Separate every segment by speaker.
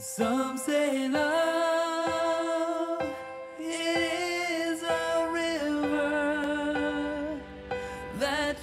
Speaker 1: Some say love is a river that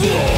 Speaker 2: Whoa!